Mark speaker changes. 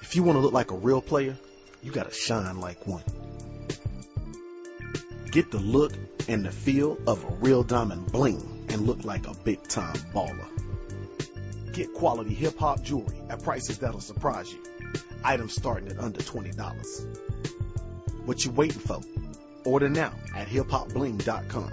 Speaker 1: If you want to look like a real player, you gotta shine like one. Get the look and the feel of a real diamond bling and look like a big time baller. Get quality hip hop jewelry at prices that'll surprise you. Items starting at under $20. What you waiting for? Order now at hiphopbling.com.